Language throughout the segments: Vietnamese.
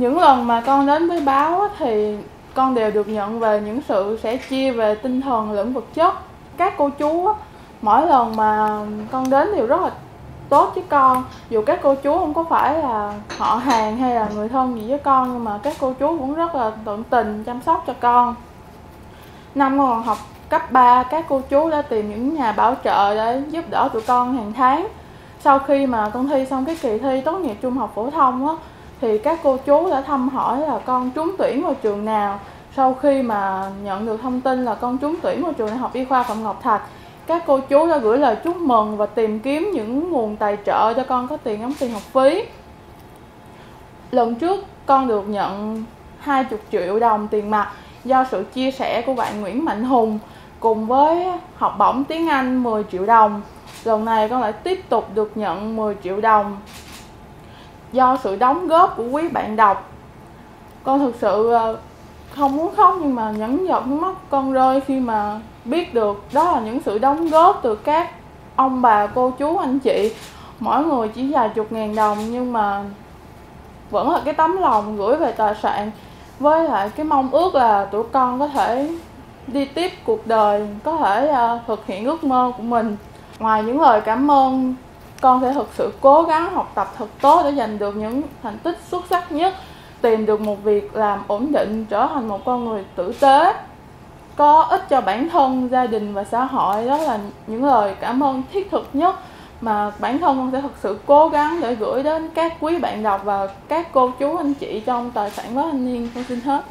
những lần mà con đến với báo thì con đều được nhận về những sự sẻ chia về tinh thần lẫn vật chất. Các cô chú mỗi lần mà con đến đều rất là tốt với con. Dù các cô chú không có phải là họ hàng hay là người thân gì với con, nhưng mà các cô chú cũng rất là tận tình chăm sóc cho con. Năm con còn học cấp 3 các cô chú đã tìm những nhà bảo trợ để giúp đỡ tụi con hàng tháng. Sau khi mà con thi xong cái kỳ thi tốt nghiệp trung học phổ thông á thì các cô chú đã thăm hỏi là con trúng tuyển vào trường nào. Sau khi mà nhận được thông tin là con trúng tuyển vào trường đại học y khoa phạm ngọc thạch, các cô chú đã gửi lời chúc mừng và tìm kiếm những nguồn tài trợ cho con có tiền đóng tiền học phí. Lần trước, con được nhận 20 triệu đồng tiền mặt do sự chia sẻ của bạn Nguyễn Mạnh Hùng cùng với học bổng tiếng Anh 10 triệu đồng. Lần này con lại tiếp tục được nhận 10 triệu đồng do sự đóng góp của quý bạn đọc. Con thực sự ờ, không muốn khóc nhưng mà nhẫn giọt nước mắt con rơi khi mà biết được đó là những sự đóng góp từ các ông bà cô chú anh chị. Mỗi người chỉ vài chục ngàn đồng nhưng mà vẫn là cái tấm lòng gửi về tòa soạn. Với lại cái mong ước là tụi con có thể đi tiếp cuộc đời có thể uh, thực hiện ước mơ của mình. Ngoài những lời cảm ơn con sẽ thực sự cố gắng học tập thật tốt để giành được những thành tích xuất sắc nhất, tìm được một việc làm ổn định, trở thành một con người tử tế, có ích cho bản thân, gia đình và xã hội. Đó là những lời cảm ơn thiết thực nhất mà bản thân con sẽ thực sự cố gắng để gửi đến các quý bạn đọc và các cô chú, anh chị trong tài sản với thanh niên. Con xin hết.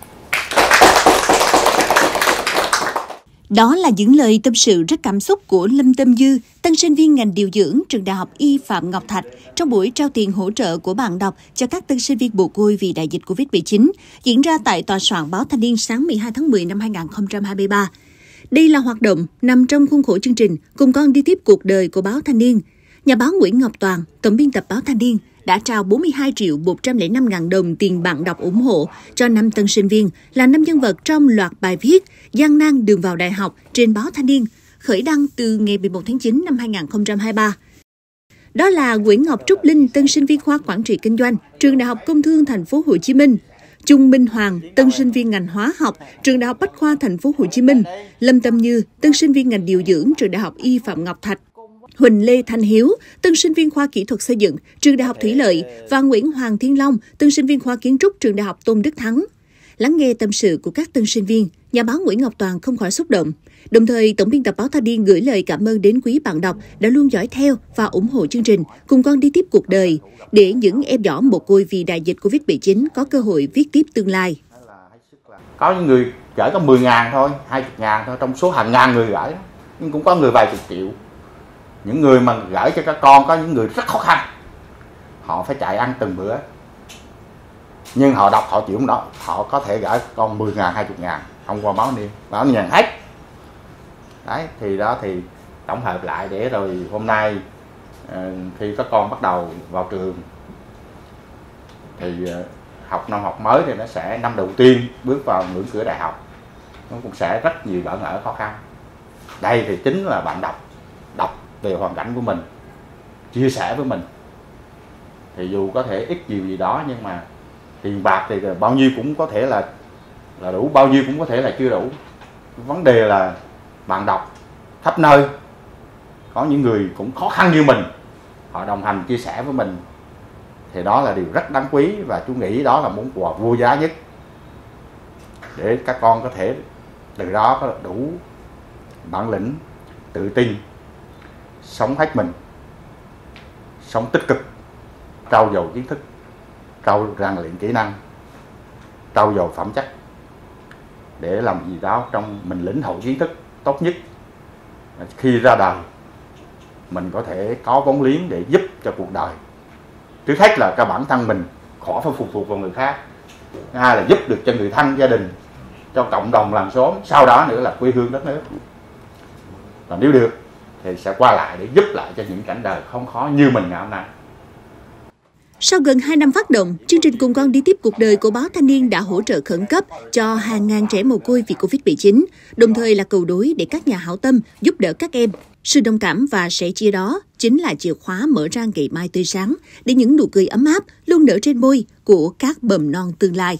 Đó là những lời tâm sự rất cảm xúc của Lâm Tâm Dư, tân sinh viên ngành điều dưỡng trường Đại học Y Phạm Ngọc Thạch trong buổi trao tiền hỗ trợ của bạn đọc cho các tân sinh viên bồ côi vì đại dịch Covid-19 diễn ra tại tòa soạn báo Thanh niên sáng 12 tháng 10 năm 2023. Đây là hoạt động nằm trong khuôn khổ chương trình Cùng con đi tiếp cuộc đời của báo Thanh niên. Nhà báo Nguyễn Ngọc Toàn, tổng biên tập báo Thanh niên, đã trao 42 triệu 105 ngàn đồng tiền bạn đọc ủng hộ cho năm tân sinh viên là năm nhân vật trong loạt bài viết gian nan đường vào đại học trên báo Thanh niên, khởi đăng từ ngày 11 tháng 9 năm 2023. Đó là Nguyễn Ngọc Trúc Linh, tân sinh viên khoa quản trị kinh doanh, trường Đại học Công thương thành phố Hồ Chí Minh, Trung Minh Hoàng, tân sinh viên ngành hóa học, trường Đại học Bách khoa thành phố Hồ Chí Minh, Lâm Tâm Như, tân sinh viên ngành điều dưỡng, trường Đại học Y Phạm Ngọc Thạch, Huỳnh Lê Thanh Hiếu, tân sinh viên khoa kỹ thuật xây dựng, trường Đại học Thủy Lợi và Nguyễn Hoàng Thiên Long, tân sinh viên khoa kiến trúc, trường Đại học Tôn Đức Thắng. Lắng nghe tâm sự của các tân sinh viên, nhà báo Nguyễn Ngọc Toàn không khỏi xúc động. Đồng thời, tổng biên tập báo Thanh Điên gửi lời cảm ơn đến quý bạn đọc đã luôn dõi theo và ủng hộ chương trình cùng con đi tiếp cuộc đời để những em nhỏ mồ côi vì đại dịch Covid-19 có cơ hội viết tiếp tương lai. Có những người gửi có 10 ngàn thôi, 20 ngàn thôi, trong số hàng ngàn người gửi, nhưng cũng có người vài chục triệu những người mà gửi cho các con có những người rất khó khăn. Họ phải chạy ăn từng bữa. Nhưng họ đọc, họ chịu không đó họ có thể gửi con 10 ngàn 20 ngàn. Không qua báo niên báo nhận hết. Đấy, thì đó thì tổng hợp lại để rồi hôm nay ờ, khi các con bắt đầu vào trường, thì ờ, học năm học mới thì nó sẽ năm đầu tiên bước vào ngưỡng cửa đại học. Nó cũng sẽ rất nhiều bỡ ngỡ, khó khăn. Đây thì chính là bạn đọc về hoàn cảnh của mình, chia sẻ với mình. Thì dù có thể ít nhiều gì đó nhưng mà tiền bạc thì bao nhiêu cũng có thể là là đủ, bao nhiêu cũng có thể là chưa đủ. Vấn đề là bạn đọc khắp nơi, có những người cũng khó khăn như mình, họ đồng hành chia sẻ với mình. Thì đó là điều rất đáng quý và chú nghĩ đó là món quà vô giá nhất để các con có thể từ đó có đủ bản lĩnh, tự tin sống hết mình, sống tích cực, trau dồi kiến thức, trau rèn luyện kỹ năng, trau dồi phẩm chất để làm gì đó trong mình lĩnh hội kiến thức tốt nhất. Khi ra đời, mình có thể có vốn liếng để giúp cho cuộc đời. Trước hết là cho bản thân mình khỏi phải phụ thuộc vào người khác. Hai là giúp được cho người thân, gia đình, cho cộng đồng làng xóm. Sau đó nữa là quê hương đất nước. Và nếu được thì sẽ qua lại để giúp lại cho những cảnh đời không khó như mình ngày hôm nay. Sau gần 2 năm phát động, chương trình Cùng con đi tiếp cuộc đời của báo Thanh niên đã hỗ trợ khẩn cấp cho hàng ngàn trẻ mồ côi vì Covid-19, đồng thời là cầu đối để các nhà hảo tâm giúp đỡ các em Sự đồng cảm và sẻ chia đó chính là chìa khóa mở ra ngày mai tươi sáng để những nụ cười ấm áp luôn nở trên môi của các bầm non tương lai.